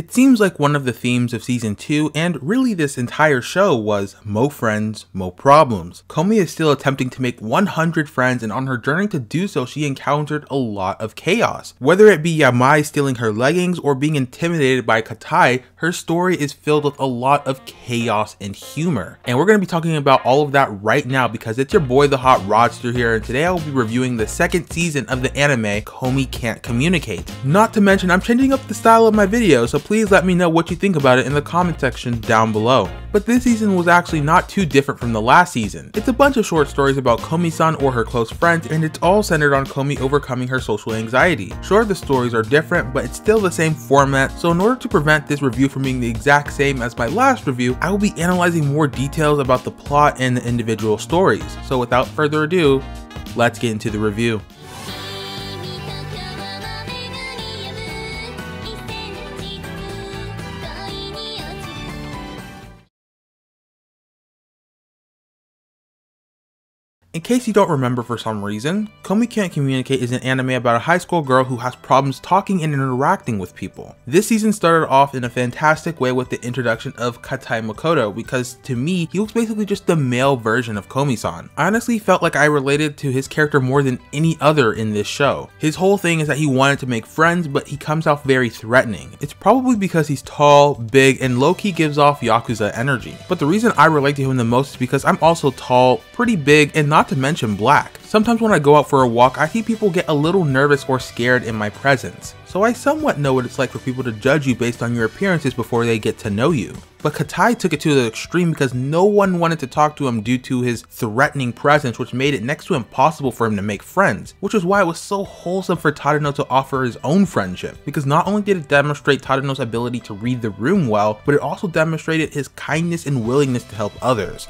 It seems like one of the themes of season 2 and really this entire show was mo friends, mo problems. Komi is still attempting to make 100 friends and on her journey to do so she encountered a lot of chaos. Whether it be Yamai stealing her leggings or being intimidated by Katai, her story is filled with a lot of chaos and humor. And we're going to be talking about all of that right now because it's your boy the Hot Rodster here and today I will be reviewing the second season of the anime Komi Can't Communicate. Not to mention I'm changing up the style of my video so please let me know what you think about it in the comment section down below. But this season was actually not too different from the last season. It's a bunch of short stories about Komi-san or her close friends and it's all centered on Komi overcoming her social anxiety. Sure the stories are different but it's still the same format so in order to prevent this review from being the exact same as my last review, I will be analyzing more details about the plot and the individual stories. So without further ado, let's get into the review. In case you don't remember for some reason, Komi Can't Communicate is an anime about a high school girl who has problems talking and interacting with people. This season started off in a fantastic way with the introduction of Katai Makoto because to me, he was basically just the male version of Komi-san. I honestly felt like I related to his character more than any other in this show. His whole thing is that he wanted to make friends, but he comes off very threatening. It's probably because he's tall, big, and low-key gives off Yakuza energy. But the reason I relate to him the most is because I'm also tall, pretty big, and not not to mention black. Sometimes when I go out for a walk, I see people get a little nervous or scared in my presence. So I somewhat know what it's like for people to judge you based on your appearances before they get to know you. But Katai took it to the extreme because no one wanted to talk to him due to his threatening presence which made it next to impossible for him to make friends, which is why it was so wholesome for Tadano to offer his own friendship, because not only did it demonstrate Tadano's ability to read the room well, but it also demonstrated his kindness and willingness to help others.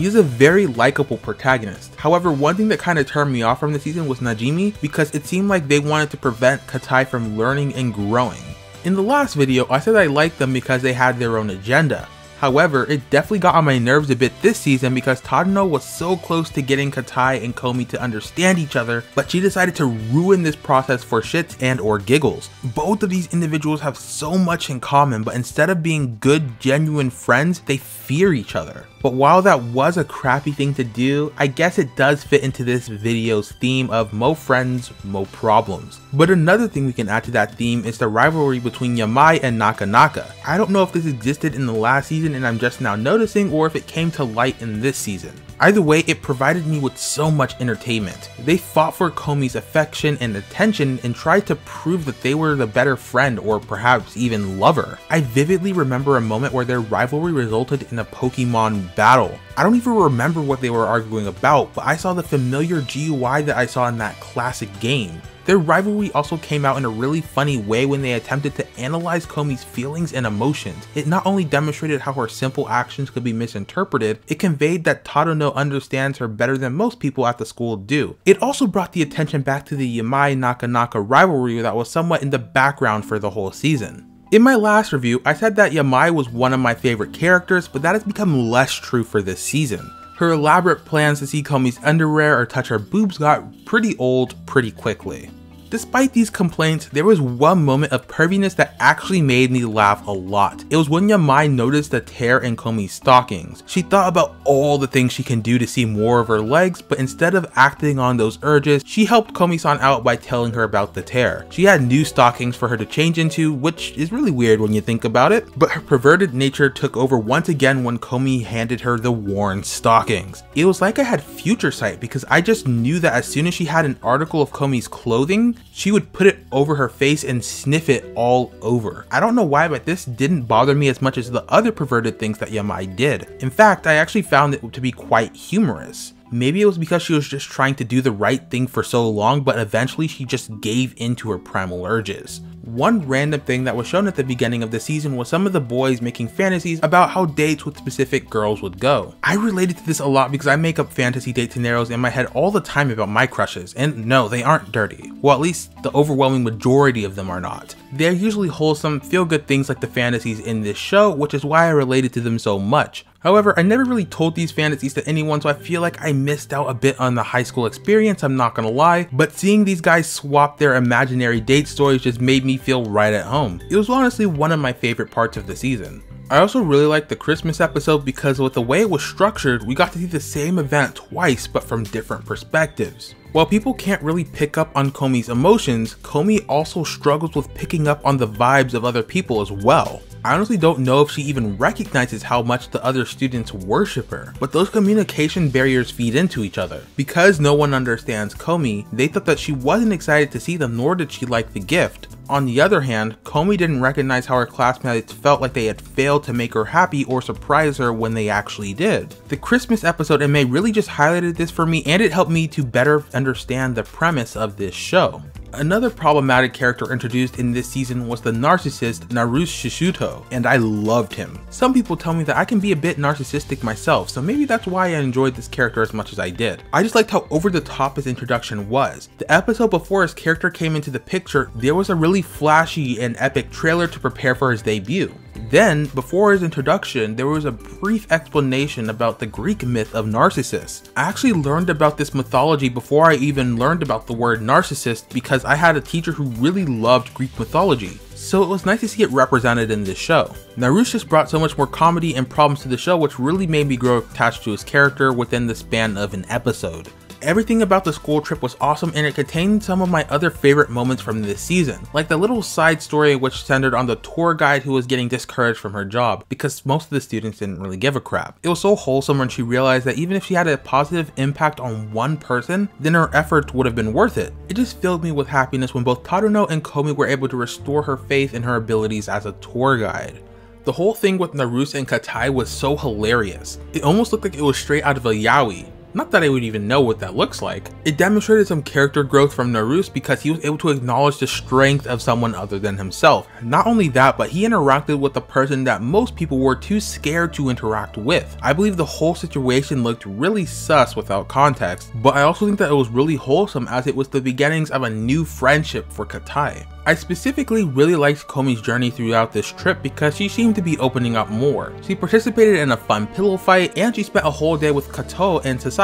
He's a very likable protagonist. However, one thing that kind of turned me off from the season was Najimi because it seemed like they wanted to prevent Katai from learning and growing. In the last video, I said I liked them because they had their own agenda. However, it definitely got on my nerves a bit this season because Tadano was so close to getting Katai and Komi to understand each other, but she decided to ruin this process for shits and or giggles. Both of these individuals have so much in common, but instead of being good, genuine friends, they fear each other. But while that was a crappy thing to do, I guess it does fit into this video's theme of mo friends, mo problems. But another thing we can add to that theme is the rivalry between Yamai and Nakanaka. I don't know if this existed in the last season and I'm just now noticing or if it came to light in this season. Either way, it provided me with so much entertainment. They fought for Komi's affection and attention and tried to prove that they were the better friend or perhaps even lover. I vividly remember a moment where their rivalry resulted in a Pokemon battle. I don't even remember what they were arguing about, but I saw the familiar GUI that I saw in that classic game. Their rivalry also came out in a really funny way when they attempted to analyze Komi's feelings and emotions. It not only demonstrated how her simple actions could be misinterpreted, it conveyed that Tadano understands her better than most people at the school do. It also brought the attention back to the Yamai Nakanaka rivalry that was somewhat in the background for the whole season. In my last review, I said that Yamai was one of my favorite characters, but that has become less true for this season. Her elaborate plans to see Komi's underwear or touch her boobs got pretty old pretty quickly. Despite these complaints, there was one moment of perviness that actually made me laugh a lot. It was when Yamai noticed the tear in Komi's stockings. She thought about all the things she can do to see more of her legs, but instead of acting on those urges, she helped Komi-san out by telling her about the tear. She had new stockings for her to change into, which is really weird when you think about it, but her perverted nature took over once again when Komi handed her the worn stockings. It was like I had future sight because I just knew that as soon as she had an article of Komi's clothing, she would put it over her face and sniff it all over. I don't know why, but this didn't bother me as much as the other perverted things that Yamai did. In fact, I actually found it to be quite humorous. Maybe it was because she was just trying to do the right thing for so long, but eventually she just gave into her primal urges. One random thing that was shown at the beginning of the season was some of the boys making fantasies about how dates with specific girls would go. I related to this a lot because I make up fantasy date scenarios in my head all the time about my crushes, and no, they aren't dirty. Well, at least the overwhelming majority of them are not. They're usually wholesome, feel good things like the fantasies in this show, which is why I related to them so much. However, I never really told these fantasies to anyone, so I feel like I missed out a bit on the high school experience, I'm not gonna lie, but seeing these guys swap their imaginary date stories just made me feel right at home. It was honestly one of my favorite parts of the season. I also really liked the Christmas episode because with the way it was structured, we got to see the same event twice but from different perspectives. While people can't really pick up on Komi's emotions, Komi also struggles with picking up on the vibes of other people as well. I honestly don't know if she even recognizes how much the other students worship her, but those communication barriers feed into each other. Because no one understands Komi, they thought that she wasn't excited to see them nor did she like the gift. On the other hand, Komi didn't recognize how her classmates felt like they had failed to make her happy or surprise her when they actually did. The Christmas episode in May really just highlighted this for me and it helped me to better understand the premise of this show. Another problematic character introduced in this season was the narcissist Naruse Shisuto, and I loved him. Some people tell me that I can be a bit narcissistic myself, so maybe that's why I enjoyed this character as much as I did. I just liked how over the top his introduction was. The episode before his character came into the picture, there was a really flashy and epic trailer to prepare for his debut. Then, before his introduction, there was a brief explanation about the Greek myth of Narcissus. I actually learned about this mythology before I even learned about the word narcissist because I had a teacher who really loved Greek mythology so it was nice to see it represented in this show. Naruse just brought so much more comedy and problems to the show which really made me grow attached to his character within the span of an episode. Everything about the school trip was awesome and it contained some of my other favorite moments from this season, like the little side story which centered on the tour guide who was getting discouraged from her job because most of the students didn't really give a crap. It was so wholesome when she realized that even if she had a positive impact on one person, then her efforts would have been worth it. It just filled me with happiness when both Tadano and Komi were able to restore her faith in her abilities as a tour guide. The whole thing with Naruse and Katai was so hilarious. It almost looked like it was straight out of a yaoi, not that I would even know what that looks like. It demonstrated some character growth from Naruse because he was able to acknowledge the strength of someone other than himself. Not only that, but he interacted with a person that most people were too scared to interact with. I believe the whole situation looked really sus without context, but I also think that it was really wholesome as it was the beginnings of a new friendship for Katai. I specifically really liked Komi's journey throughout this trip because she seemed to be opening up more. She participated in a fun pillow fight and she spent a whole day with Kato and Sasaki,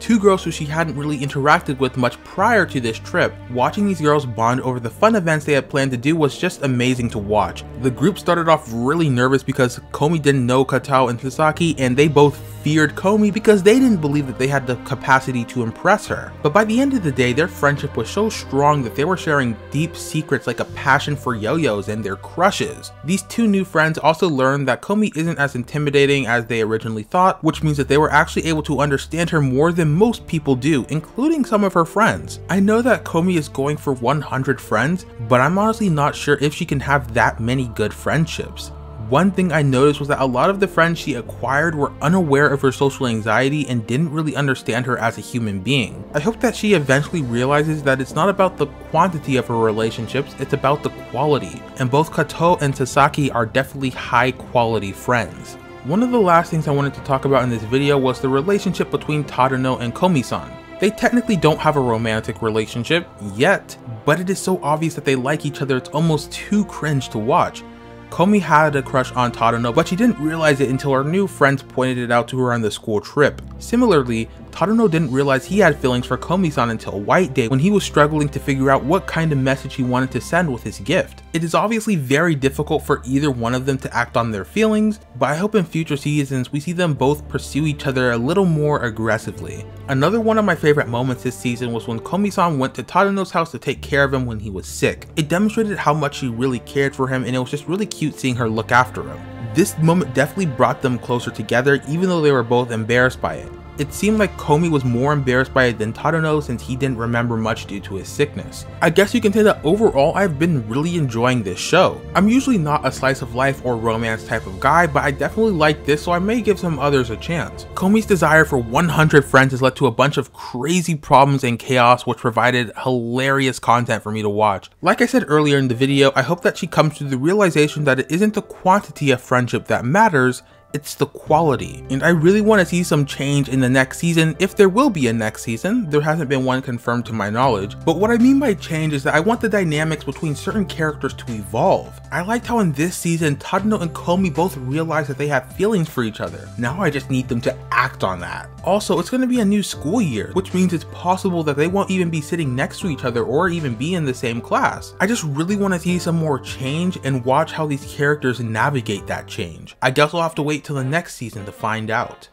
two girls who she hadn't really interacted with much prior to this trip. Watching these girls bond over the fun events they had planned to do was just amazing to watch. The group started off really nervous because Komi didn't know Kato and Sasaki and they both feared Komi because they didn't believe that they had the capacity to impress her. But by the end of the day, their friendship was so strong that they were sharing deep secrets like a passion for yo-yos and their crushes. These two new friends also learned that Komi isn't as intimidating as they originally thought, which means that they were actually able to understand her more than most people do, including some of her friends. I know that Komi is going for 100 friends, but I'm honestly not sure if she can have that many good friendships. One thing I noticed was that a lot of the friends she acquired were unaware of her social anxiety and didn't really understand her as a human being. I hope that she eventually realizes that it's not about the quantity of her relationships, it's about the quality. And both Kato and Sasaki are definitely high quality friends. One of the last things I wanted to talk about in this video was the relationship between Tadano and Komi-san. They technically don't have a romantic relationship yet, but it is so obvious that they like each other it's almost too cringe to watch. Komi had a crush on Tadano, but she didn't realize it until her new friends pointed it out to her on the school trip. Similarly, Tadano didn't realize he had feelings for Komi-san until White Day when he was struggling to figure out what kind of message he wanted to send with his gift. It is obviously very difficult for either one of them to act on their feelings, but I hope in future seasons we see them both pursue each other a little more aggressively. Another one of my favorite moments this season was when Komi-san went to Tadano's house to take care of him when he was sick. It demonstrated how much she really cared for him and it was just really cute seeing her look after him. This moment definitely brought them closer together even though they were both embarrassed by it. It seemed like Komi was more embarrassed by it than Tadano since he didn't remember much due to his sickness. I guess you can say that overall I've been really enjoying this show. I'm usually not a slice of life or romance type of guy, but I definitely like this so I may give some others a chance. Komi's desire for 100 friends has led to a bunch of crazy problems and chaos which provided hilarious content for me to watch. Like I said earlier in the video, I hope that she comes to the realization that it isn't the quantity of friendship that matters, it's the quality. And I really want to see some change in the next season if there will be a next season. There hasn't been one confirmed to my knowledge. But what I mean by change is that I want the dynamics between certain characters to evolve. I liked how in this season, Tadano and Komi both realized that they have feelings for each other. Now I just need them to act on that. Also, it's going to be a new school year, which means it's possible that they won't even be sitting next to each other or even be in the same class. I just really want to see some more change and watch how these characters navigate that change. I guess we'll have to wait till the next season to find out.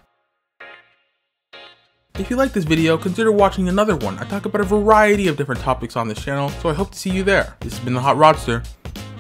If you like this video, consider watching another one. I talk about a variety of different topics on this channel, so I hope to see you there. This has been the Hot Rodster.